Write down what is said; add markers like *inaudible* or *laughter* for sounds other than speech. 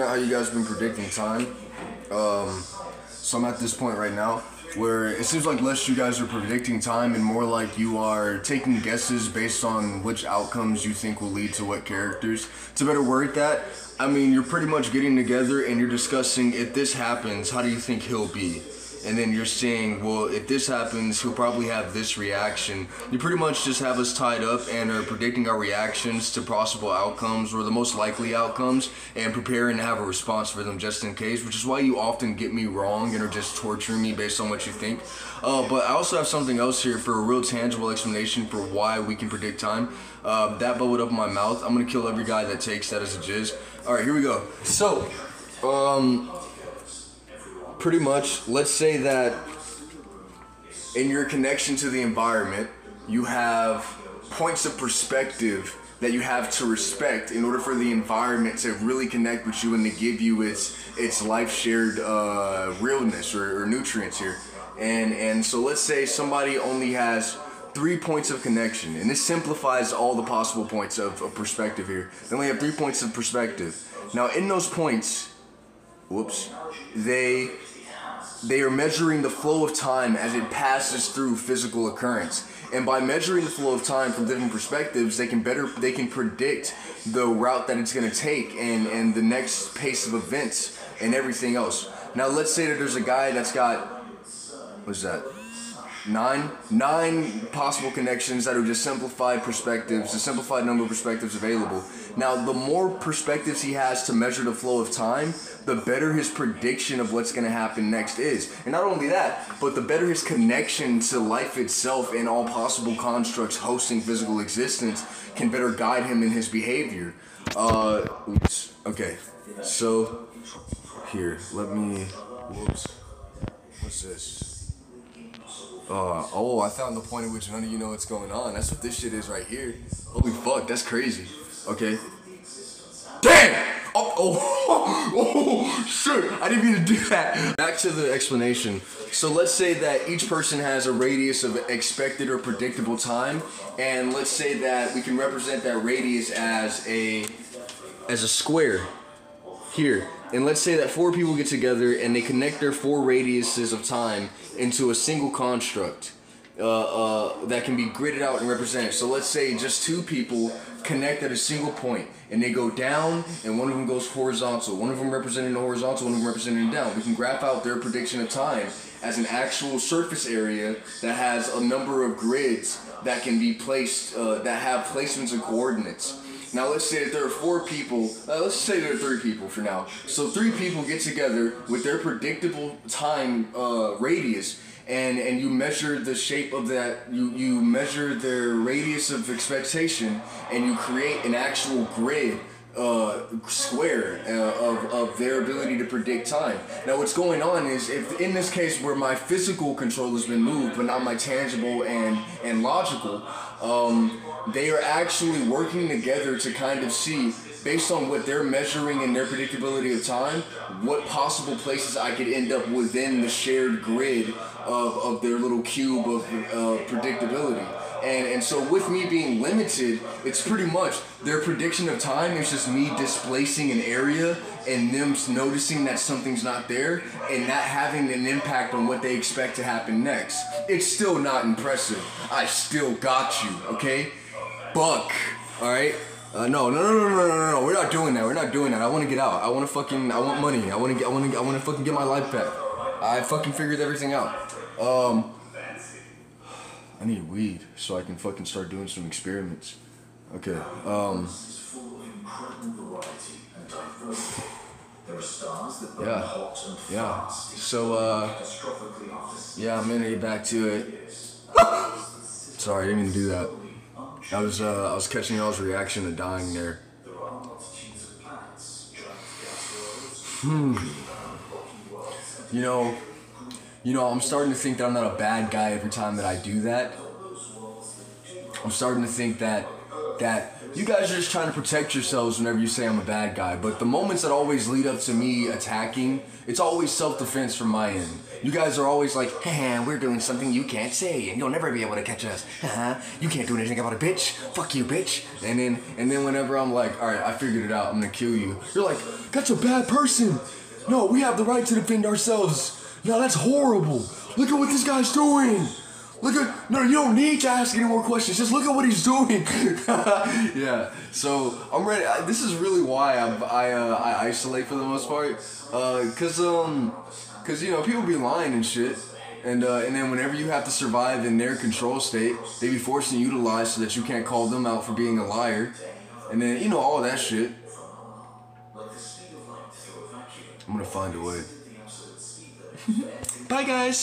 how you guys been predicting time. Um, so I'm at this point right now where it seems like less you guys are predicting time and more like you are taking guesses based on which outcomes you think will lead to what characters. To better word that, I mean you're pretty much getting together and you're discussing if this happens, how do you think he'll be? And then you're saying, well, if this happens, he'll probably have this reaction. You pretty much just have us tied up and are predicting our reactions to possible outcomes or the most likely outcomes and preparing to have a response for them just in case, which is why you often get me wrong and are just torturing me based on what you think. Uh, but I also have something else here for a real tangible explanation for why we can predict time. Uh, that bubbled up in my mouth. I'm gonna kill every guy that takes that as a jizz. All right, here we go. So, um, pretty much, let's say that in your connection to the environment, you have points of perspective that you have to respect in order for the environment to really connect with you and to give you its its life shared uh, realness or, or nutrients here. And and so let's say somebody only has three points of connection, and this simplifies all the possible points of, of perspective here. They only have three points of perspective. Now in those points, whoops, they they are measuring the flow of time as it passes through physical occurrence. And by measuring the flow of time from different perspectives, they can better they can predict the route that it's gonna take and, and the next pace of events and everything else. Now let's say that there's a guy that's got what's that? Nine nine possible connections that are just simplified perspectives the simplified number of perspectives available. Now, the more perspectives he has to measure the flow of time, the better his prediction of what's going to happen next is. And not only that, but the better his connection to life itself and all possible constructs hosting physical existence can better guide him in his behavior. Uh, oops. Okay. So, here, let me. Whoops. What's this? Uh, oh, I found the point at which none of you know what's going on. That's what this shit is right here. Holy fuck, that's crazy. Okay. Damn! Oh, oh, *laughs* oh, shit, I didn't mean to do that. Back to the explanation. So let's say that each person has a radius of expected or predictable time, and let's say that we can represent that radius as a as a square here. And let's say that four people get together and they connect their four radiuses of time into a single construct uh, uh, that can be gridded out and represented. So let's say just two people connect at a single point and they go down and one of them goes horizontal. One of them representing the horizontal, one of them representing the down. We can graph out their prediction of time as an actual surface area that has a number of grids that can be placed, uh, that have placements and coordinates. Now let's say that there are four people. Uh, let's say there are three people for now. So three people get together with their predictable time uh, radius, and and you measure the shape of that. You you measure their radius of expectation, and you create an actual grid uh, square uh, of, of their ability to predict time. Now, what's going on is if in this case where my physical control has been moved, but not my tangible and and logical, um, they are actually working together to kind of see based on what they're measuring and their predictability of time, what possible places I could end up within the shared grid of, of their little cube of uh, predictability. And, and so with me being limited, it's pretty much their prediction of time is just me displacing an area and them noticing that something's not there and not having an impact on what they expect to happen next. It's still not impressive. I still got you, okay? Buck, alright? Uh, no, no, no, no, no, no, no, We're not doing that. We're not doing that. I want to get out. I want to fucking. I want money. I want to get. I want to. I want to fucking get my life back. I fucking figured everything out. Um. I need weed so I can fucking start doing some experiments. Okay. Um. Yeah. Yeah. So, uh. Yeah, I'm gonna get back to it. *laughs* Sorry, I didn't mean to do that. I was, uh, I was catching y'all's reaction to dying there. Hmm. You know, you know, I'm starting to think that I'm not a bad guy every time that I do that. I'm starting to think that that you guys are just trying to protect yourselves whenever you say I'm a bad guy. But the moments that always lead up to me attacking, it's always self defense from my end. You guys are always like, Haha, we're doing something you can't say, and you'll never be able to catch us. You can't do anything about it, bitch. Fuck you, bitch. And then, and then whenever I'm like, all right, I figured it out. I'm gonna kill you. You're like, that's a bad person. No, we have the right to defend ourselves. Now that's horrible. Look at what this guy's doing. Look at no, you don't need to ask any more questions. Just look at what he's doing. *laughs* yeah. So I'm ready. I, this is really why I I, uh, I isolate for the most part. Uh, cause um, cause you know people be lying and shit. And, uh, and then whenever you have to survive in their control state, they be forcing you to lie so that you can't call them out for being a liar. And then, you know, all that shit. I'm gonna find a way. *laughs* Bye, guys.